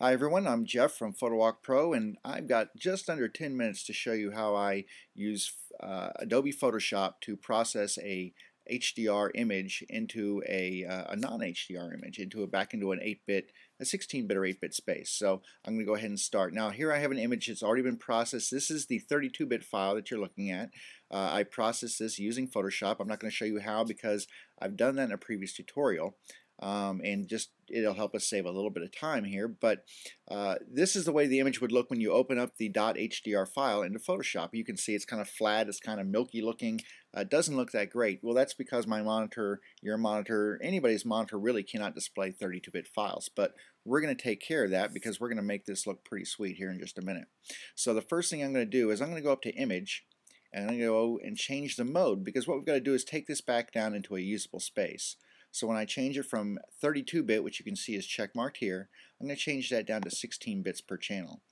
Hi everyone, I'm Jeff from PhotoWalk Pro and I've got just under 10 minutes to show you how I use uh, Adobe Photoshop to process a HDR image into a, uh, a non-HDR image, into a back into an 8-bit, a 16-bit or 8-bit space. So I'm going to go ahead and start. Now here I have an image that's already been processed. This is the 32-bit file that you're looking at. Uh, I processed this using Photoshop. I'm not going to show you how because I've done that in a previous tutorial um, and just it'll help us save a little bit of time here but uh, this is the way the image would look when you open up the .hdr file into Photoshop. You can see it's kind of flat it's kind of milky looking uh, doesn't look that great. Well that's because my monitor your monitor anybody's monitor really cannot display 32-bit files but we're going to take care of that because we're going to make this look pretty sweet here in just a minute. So the first thing I'm going to do is I'm going to go up to image and I'm going to go and change the mode because what we've got to do is take this back down into a usable space so when I change it from 32-bit, which you can see is checkmarked here, I'm going to change that down to 16 bits per channel.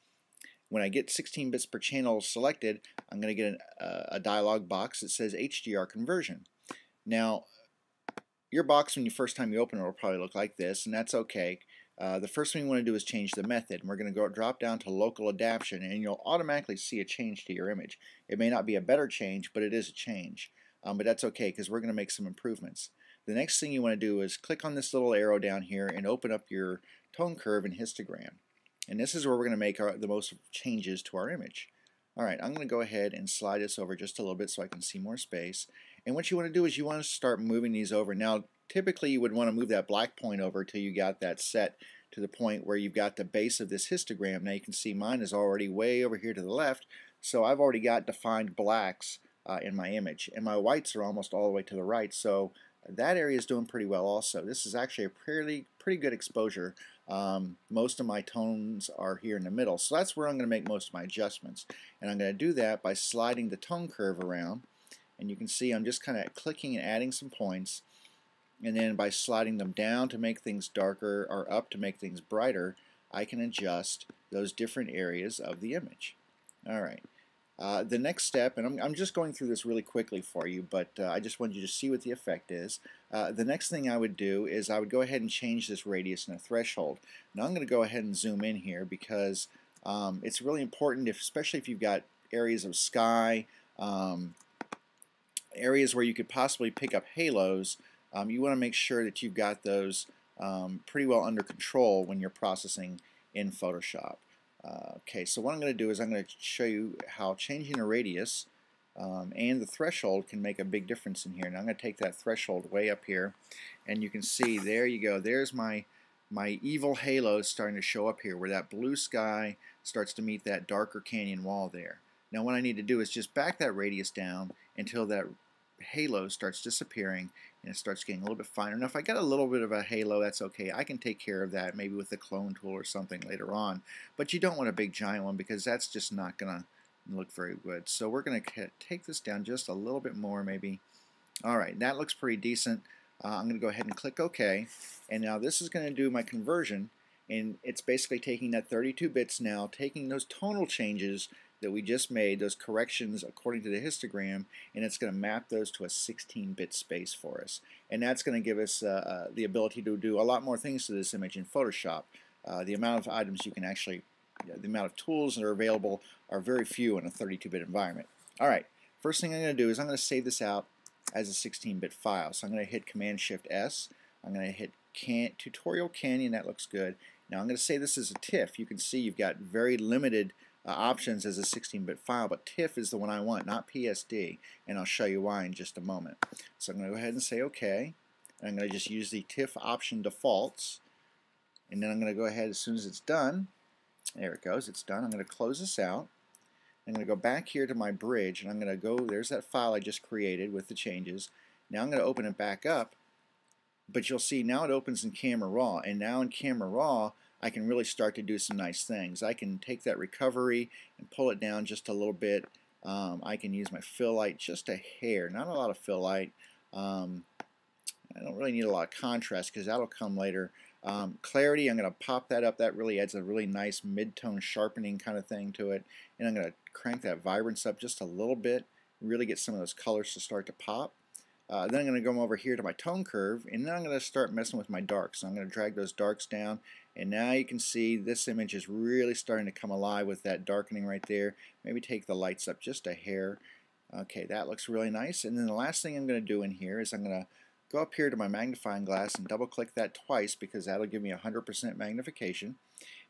When I get 16 bits per channel selected, I'm going to get an, uh, a dialog box that says HDR conversion. Now, your box when you first time you open it will probably look like this, and that's okay. Uh, the first thing we want to do is change the method. And we're going to go drop down to local adaptation, and you'll automatically see a change to your image. It may not be a better change, but it is a change. Um, but that's okay because we're going to make some improvements. The next thing you want to do is click on this little arrow down here and open up your tone curve and histogram. And this is where we're going to make our, the most changes to our image. Alright, I'm going to go ahead and slide this over just a little bit so I can see more space. And what you want to do is you want to start moving these over. Now, typically you would want to move that black point over till you got that set to the point where you've got the base of this histogram. Now you can see mine is already way over here to the left, so I've already got defined blacks uh, in my image. And my whites are almost all the way to the right, so that area is doing pretty well also. This is actually a pretty, pretty good exposure. Um, most of my tones are here in the middle, so that's where I'm going to make most of my adjustments. And I'm going to do that by sliding the tone curve around. And you can see I'm just kind of clicking and adding some points. And then by sliding them down to make things darker or up to make things brighter, I can adjust those different areas of the image. All right. Uh, the next step, and I'm, I'm, just going through this really quickly for you, but uh, I just wanted you to see what the effect is. Uh, the next thing I would do is I would go ahead and change this radius and a threshold. Now I'm going to go ahead and zoom in here because um, it's really important, if, especially if you've got areas of sky, um, areas where you could possibly pick up halos, um, you want to make sure that you've got those um, pretty well under control when you're processing in Photoshop. Okay, so what I'm going to do is I'm going to show you how changing the radius um, and the threshold can make a big difference in here. And I'm going to take that threshold way up here, and you can see, there you go, there's my my evil halo starting to show up here, where that blue sky starts to meet that darker canyon wall there. Now what I need to do is just back that radius down until that halo starts disappearing and it starts getting a little bit finer. Now if I got a little bit of a halo, that's okay. I can take care of that maybe with the clone tool or something later on. But you don't want a big giant one because that's just not going to look very good. So we're going to take this down just a little bit more maybe. Alright, that looks pretty decent. Uh, I'm going to go ahead and click OK. And now this is going to do my conversion and it's basically taking that 32 bits now, taking those tonal changes that we just made, those corrections according to the histogram, and it's going to map those to a 16-bit space for us. And that's going to give us uh, uh, the ability to do a lot more things to this image in Photoshop. Uh, the amount of items you can actually, you know, the amount of tools that are available are very few in a 32-bit environment. All right, first thing I'm going to do is I'm going to save this out as a 16-bit file. So I'm going to hit Command-Shift-S. I'm going to hit can Tutorial Canyon, that looks good. Now I'm going to say this is a TIFF. You can see you've got very limited uh, options as a 16-bit file, but TIFF is the one I want, not PSD, and I'll show you why in just a moment. So I'm going to go ahead and say OK. And I'm going to just use the TIFF option defaults, and then I'm going to go ahead as soon as it's done. There it goes, it's done. I'm going to close this out. I'm going to go back here to my bridge, and I'm going to go, there's that file I just created with the changes. Now I'm going to open it back up, but you'll see now it opens in Camera Raw, and now in Camera Raw, I can really start to do some nice things. I can take that recovery and pull it down just a little bit. Um, I can use my fill light just a hair, not a lot of fill light. Um, I don't really need a lot of contrast because that'll come later. Um, clarity, I'm going to pop that up. That really adds a really nice mid-tone sharpening kind of thing to it. And I'm going to crank that vibrance up just a little bit, really get some of those colors to start to pop. Uh, then I'm going to go over here to my tone curve, and then I'm going to start messing with my darks. So I'm going to drag those darks down, and now you can see this image is really starting to come alive with that darkening right there. Maybe take the lights up just a hair. Okay, that looks really nice. And then the last thing I'm going to do in here is I'm going to go up here to my magnifying glass and double click that twice because that'll give me 100% magnification.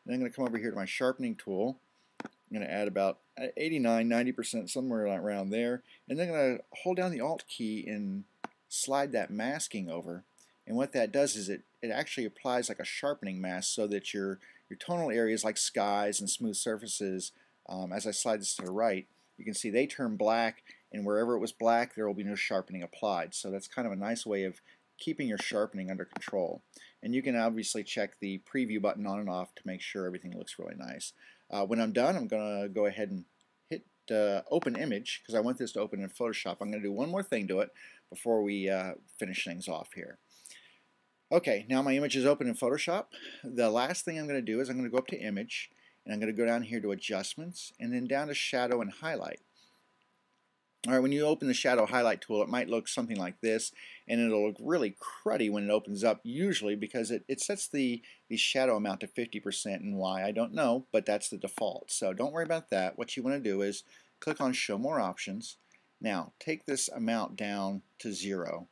And I'm going to come over here to my sharpening tool. I'm going to add about uh, 89, 90%, somewhere around there. And then I'm going to hold down the Alt key and slide that masking over. And what that does is it, it actually applies like a sharpening mask so that your, your tonal areas like skies and smooth surfaces, um, as I slide this to the right, you can see they turn black and wherever it was black there will be no sharpening applied. So that's kind of a nice way of keeping your sharpening under control. And you can obviously check the preview button on and off to make sure everything looks really nice. Uh, when I'm done I'm going to go ahead and hit uh, open image because I want this to open in Photoshop. I'm going to do one more thing to it before we uh, finish things off here. Okay, now my image is open in Photoshop. The last thing I'm going to do is I'm going to go up to Image, and I'm going to go down here to Adjustments, and then down to Shadow and Highlight. Alright, when you open the Shadow Highlight tool, it might look something like this, and it'll look really cruddy when it opens up, usually because it, it sets the, the shadow amount to 50%, and why, I don't know, but that's the default. So don't worry about that. What you want to do is click on Show More Options. Now, take this amount down to zero,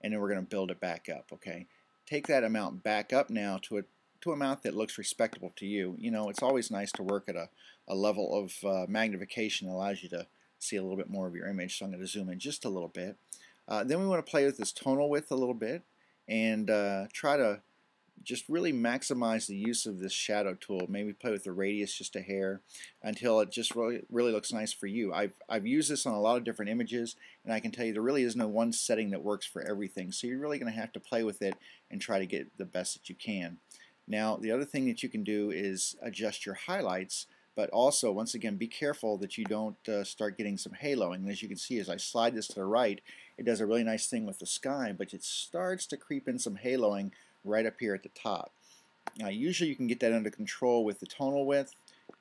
and then we're going to build it back up, okay? Take that amount back up now to a to amount that looks respectable to you. You know, it's always nice to work at a, a level of uh, magnification that allows you to see a little bit more of your image. So I'm going to zoom in just a little bit. Uh, then we want to play with this tonal width a little bit and uh, try to just really maximize the use of this shadow tool. Maybe play with the radius just a hair until it just really, really looks nice for you. I've, I've used this on a lot of different images and I can tell you there really is no one setting that works for everything. So you're really going to have to play with it and try to get the best that you can. Now the other thing that you can do is adjust your highlights but also once again be careful that you don't uh, start getting some haloing. And as you can see as I slide this to the right it does a really nice thing with the sky but it starts to creep in some haloing right up here at the top. Now usually you can get that under control with the tonal width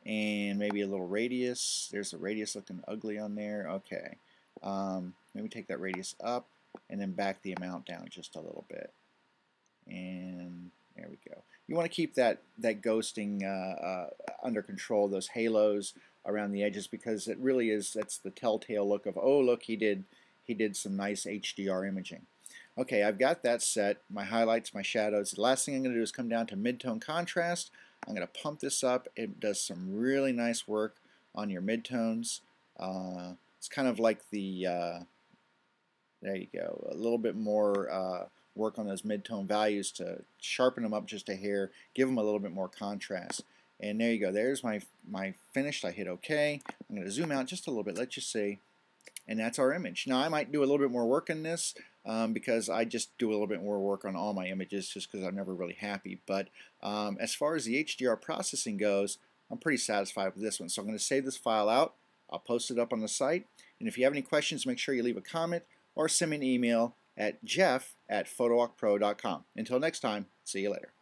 and maybe a little radius. There's a radius looking ugly on there. Okay. Um, maybe take that radius up and then back the amount down just a little bit. And there we go. You want to keep that, that ghosting uh, uh, under control, those halos around the edges because it really is, that's the telltale look of, oh look, he did, he did some nice HDR imaging. Okay, I've got that set, my highlights, my shadows. The last thing I'm going to do is come down to midtone contrast. I'm going to pump this up. It does some really nice work on your midtones. Uh, it's kind of like the, uh, there you go, a little bit more uh, work on those midtone values to sharpen them up just a hair, give them a little bit more contrast. And there you go, there's my, my finished. I hit OK. I'm going to zoom out just a little bit, let you see and that's our image. Now I might do a little bit more work in this um, because I just do a little bit more work on all my images just because I'm never really happy. But um, as far as the HDR processing goes, I'm pretty satisfied with this one. So I'm going to save this file out. I'll post it up on the site. And if you have any questions, make sure you leave a comment or send me an email at jeff at photowalkpro.com. Until next time, see you later.